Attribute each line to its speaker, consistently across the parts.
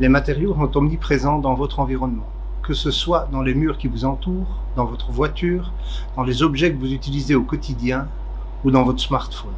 Speaker 1: Les matériaux sont omniprésents dans votre environnement, que ce soit dans les murs qui vous entourent, dans votre voiture, dans les objets que vous utilisez au quotidien ou dans votre smartphone.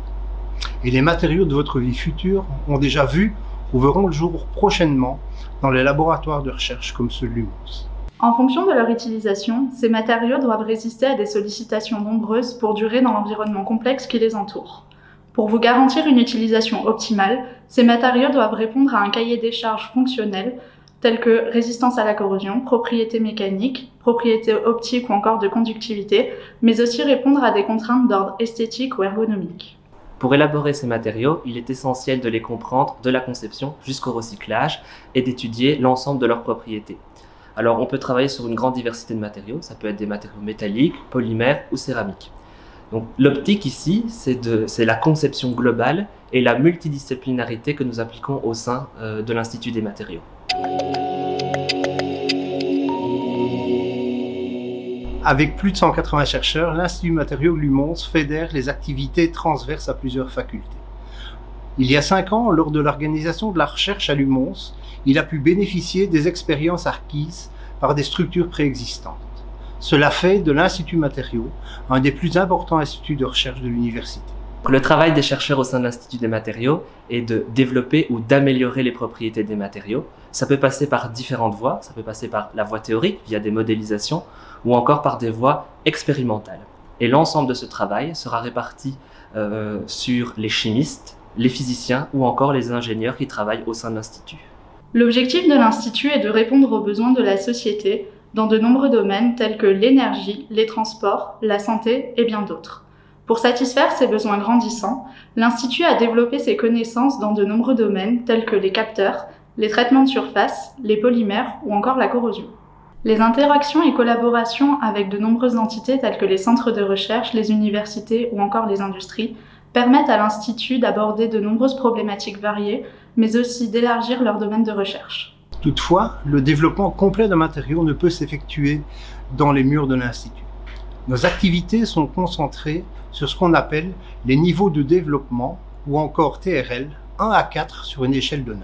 Speaker 1: Et les matériaux de votre vie future ont déjà vu ou verront le jour prochainement dans les laboratoires de recherche comme ceux de l'UMOS.
Speaker 2: En fonction de leur utilisation, ces matériaux doivent résister à des sollicitations nombreuses pour durer dans l'environnement complexe qui les entoure. Pour vous garantir une utilisation optimale, ces matériaux doivent répondre à un cahier des charges fonctionnel tels que résistance à la corrosion, propriétés mécaniques, propriétés optiques ou encore de conductivité, mais aussi répondre à des contraintes d'ordre esthétique ou ergonomique.
Speaker 3: Pour élaborer ces matériaux, il est essentiel de les comprendre de la conception jusqu'au recyclage et d'étudier l'ensemble de leurs propriétés. Alors on peut travailler sur une grande diversité de matériaux, ça peut être des matériaux métalliques, polymères ou céramiques. Donc l'optique ici, c'est la conception globale et la multidisciplinarité que nous appliquons au sein euh, de l'Institut des matériaux.
Speaker 1: Avec plus de 180 chercheurs, l'Institut Matériaux Lumons fédère les activités transverses à plusieurs facultés. Il y a cinq ans, lors de l'organisation de la recherche à Lumons, il a pu bénéficier des expériences acquises par des structures préexistantes. Cela fait de l'Institut Matériaux un des plus importants instituts de recherche de l'université.
Speaker 3: Le travail des chercheurs au sein de l'Institut des matériaux est de développer ou d'améliorer les propriétés des matériaux. Ça peut passer par différentes voies, ça peut passer par la voie théorique via des modélisations ou encore par des voies expérimentales. Et l'ensemble de ce travail sera réparti euh, sur les chimistes, les physiciens ou encore les ingénieurs qui travaillent au sein de l'Institut.
Speaker 2: L'objectif de l'Institut est de répondre aux besoins de la société dans de nombreux domaines tels que l'énergie, les transports, la santé et bien d'autres. Pour satisfaire ces besoins grandissants, l'Institut a développé ses connaissances dans de nombreux domaines tels que les capteurs, les traitements de surface, les polymères ou encore la corrosion. Les interactions et collaborations avec de nombreuses entités telles que les centres de recherche, les universités ou encore les industries permettent à l'Institut d'aborder de nombreuses problématiques variées, mais aussi d'élargir leur domaine de recherche.
Speaker 1: Toutefois, le développement complet d'un matériau ne peut s'effectuer dans les murs de l'Institut. Nos activités sont concentrées sur ce qu'on appelle les niveaux de développement ou encore TRL 1 à 4 sur une échelle de 9.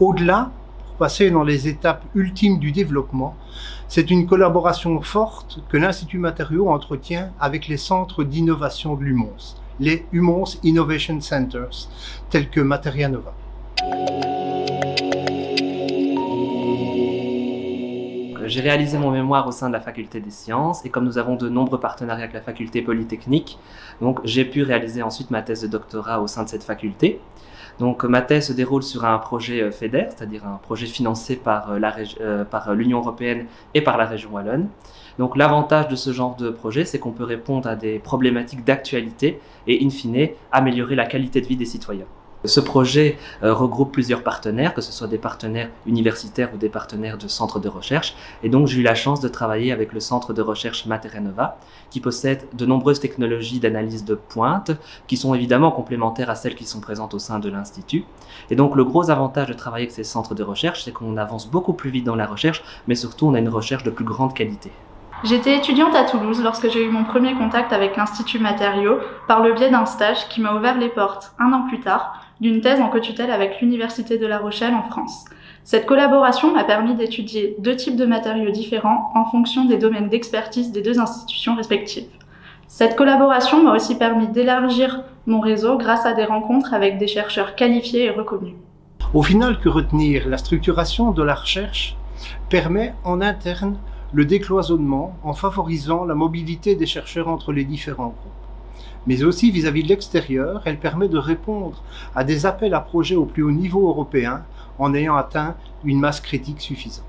Speaker 1: Au-delà, pour passer dans les étapes ultimes du développement, c'est une collaboration forte que l'Institut Matériaux entretient avec les centres d'innovation de l'UMONS, les UMONS Innovation Centers, tels que Materia Nova.
Speaker 3: J'ai réalisé mon mémoire au sein de la faculté des sciences et comme nous avons de nombreux partenariats avec la faculté polytechnique, donc j'ai pu réaliser ensuite ma thèse de doctorat au sein de cette faculté. Donc ma thèse se déroule sur un projet euh, FEDER, c'est-à-dire un projet financé par euh, euh, l'Union européenne et par la région wallonne. Donc l'avantage de ce genre de projet, c'est qu'on peut répondre à des problématiques d'actualité et in fine améliorer la qualité de vie des citoyens. Ce projet euh, regroupe plusieurs partenaires, que ce soit des partenaires universitaires ou des partenaires de centres de recherche. Et donc j'ai eu la chance de travailler avec le centre de recherche Materenova, qui possède de nombreuses technologies d'analyse de pointe, qui sont évidemment complémentaires à celles qui sont présentes au sein de l'Institut. Et donc le gros avantage de travailler avec ces centres de recherche, c'est qu'on avance beaucoup plus vite dans la recherche, mais surtout on a une recherche de plus grande qualité.
Speaker 2: J'étais étudiante à Toulouse lorsque j'ai eu mon premier contact avec l'Institut Matériaux par le biais d'un stage qui m'a ouvert les portes, un an plus tard, d'une thèse en co-tutelle avec l'Université de La Rochelle en France. Cette collaboration m'a permis d'étudier deux types de matériaux différents en fonction des domaines d'expertise des deux institutions respectives. Cette collaboration m'a aussi permis d'élargir mon réseau grâce à des rencontres avec des chercheurs qualifiés et reconnus.
Speaker 1: Au final, que retenir? La structuration de la recherche permet en interne le décloisonnement en favorisant la mobilité des chercheurs entre les différents groupes mais aussi vis-à-vis de l'extérieur, elle permet de répondre à des appels à projets au plus haut niveau européen en ayant atteint une masse critique suffisante.